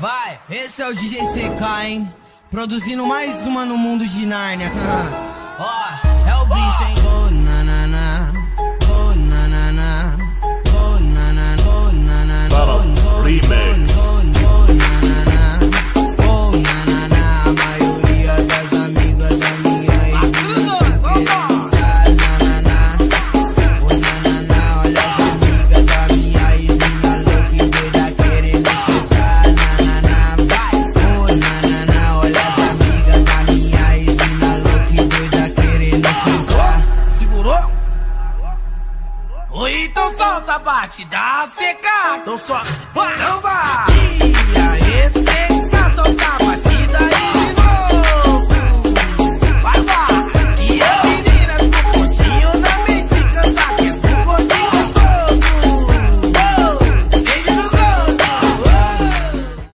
Vai, esse é o DJ CK, hein? Produzindo mais uma no mundo de Nárnia. Ó. Então solta, bate, dá secar Então só vai, não vai.